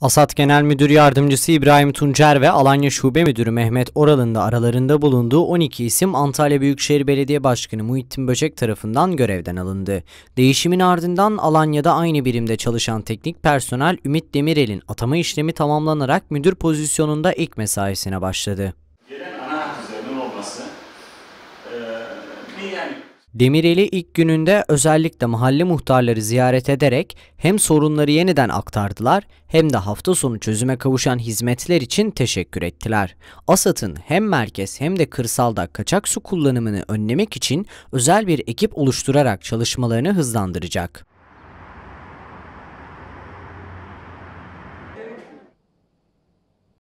Asat Genel Müdür Yardımcısı İbrahim Tuncer ve Alanya Şube Müdürü Mehmet Oral'ın da aralarında bulunduğu 12 isim Antalya Büyükşehir Belediye Başkanı Muhittin Böcek tarafından görevden alındı. Değişimin ardından Alanya'da aynı birimde çalışan teknik personel Ümit Demirel'in atama işlemi tamamlanarak müdür pozisyonunda ilk mesaisine başladı. gelen ana olması bir yani Demireli ilk gününde özellikle mahalle muhtarları ziyaret ederek hem sorunları yeniden aktardılar hem de hafta sonu çözüme kavuşan hizmetler için teşekkür ettiler. ASAD'ın hem merkez hem de kırsalda kaçak su kullanımını önlemek için özel bir ekip oluşturarak çalışmalarını hızlandıracak.